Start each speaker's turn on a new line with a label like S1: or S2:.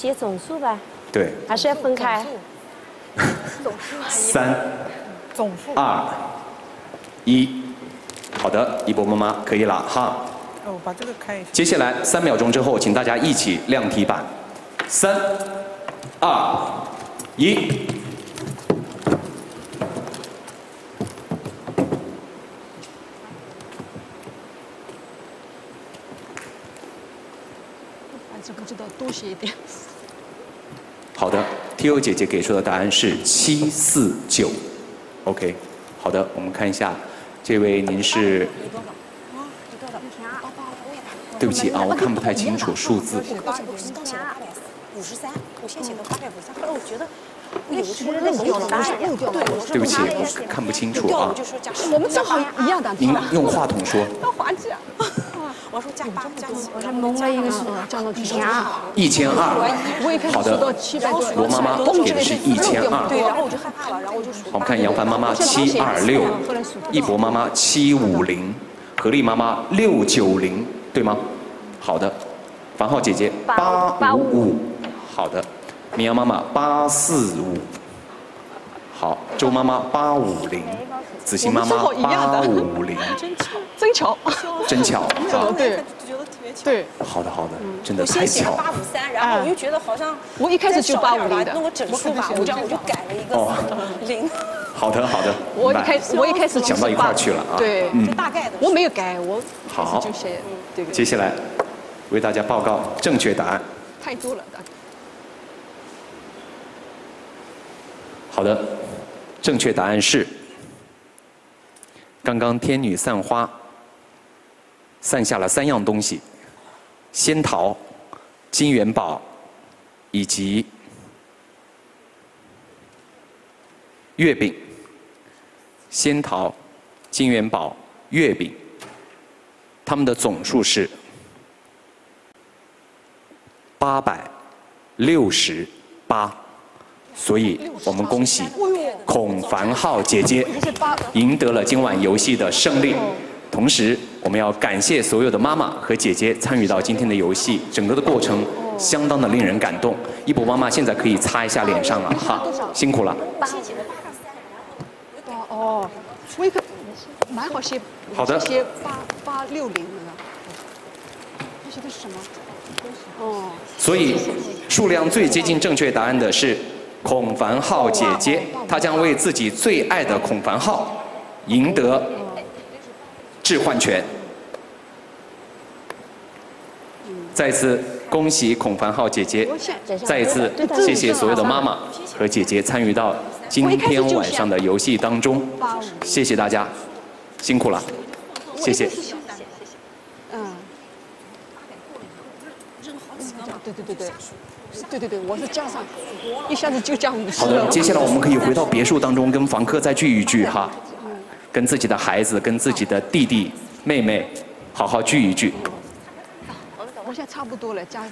S1: 写总数吧，
S2: 对，
S1: 还是要分开？
S2: 三、
S3: 总数
S2: 二、一，好的，一博妈妈可以了哈。
S3: 哦，把这个开一下。
S2: 接下来三秒钟之后，请大家一起亮题板。三、二、一。
S4: 反正不知道多写一点。
S2: 好的，T O 姐姐给出的答案是七四九，OK。好的，我们看一下，这位您是？对不起啊，我看不太清楚数字。
S5: 我先写到八百五十三，我先写到八百五十三，后来我觉得有什么漏掉了，对，
S2: 对不起，我看不清楚啊。
S4: 我们正好一样的。
S2: 您用话筒说。
S4: 要滑稽啊！
S5: 我说加八加七，
S1: 我是蒙了一个数，
S4: 降到
S1: 一千二。
S2: 一千二。好的，
S4: 七百多，
S2: 罗妈妈给的是一千二。
S5: 对，然后我就害怕了，然后我就
S2: 我们看杨凡妈妈七二六，一博妈妈七五零，何丽妈妈六九零，对吗？好的，樊浩姐姐八五五，好的，明阳妈妈八四五，好，周妈妈八五零，子欣妈妈八五零，
S4: 真巧，真巧，
S2: 真巧，好，
S4: 对，
S5: 觉得特别巧。
S4: 对，
S2: 好的好的，真的太巧。
S5: 先写了八五三，然后我又觉得好像
S4: 我一开始就
S5: 再少点吧
S4: 850的。
S5: 弄个整数吧，我这样我就改了一个
S2: 哦。
S5: 零，
S2: 好的好的，
S4: 我一开始我一开始
S2: 想到一块儿去了啊，
S4: 对，
S2: 嗯。
S5: 就，大概的。
S4: 我没有改，我
S2: 好。
S4: 就写这个
S2: 接下来为大家报告正确答案。
S4: 太多了。
S2: 好的，正确答案是，刚刚天女散花，散下了三样东西：仙桃、金元宝以及月饼。仙桃、金元宝、月饼，它们的总数是八百六十八。所以我们恭喜孔凡浩姐姐赢得了今晚游戏的胜利。同时，我们要感谢所有的妈妈和姐姐参与到今天的游戏，整个的过程相当的令人感动。一博妈妈现在可以擦一下脸上了哈，辛苦了。
S4: 哦哦，我一个蛮好些，
S2: 好的
S4: 些八八六零那个，这些都是什么？哦，
S2: 所以数量最接近正确答案的是孔凡浩姐姐，她将为自己最爱的孔凡浩赢得置换权。再次恭喜孔凡浩姐姐，再一次谢谢所有的妈妈和姐姐参与到今天晚上的游戏当中，谢谢大家，辛苦了，谢谢。
S4: 对对对对，对对对，我是加上，一下子就加五十
S2: 好的。，接下来我们可以回到别墅当中，跟房客再聚一聚哈，跟自己的孩子、跟自己的弟弟、妹妹好好聚一聚。
S4: 我现在差不多了，加。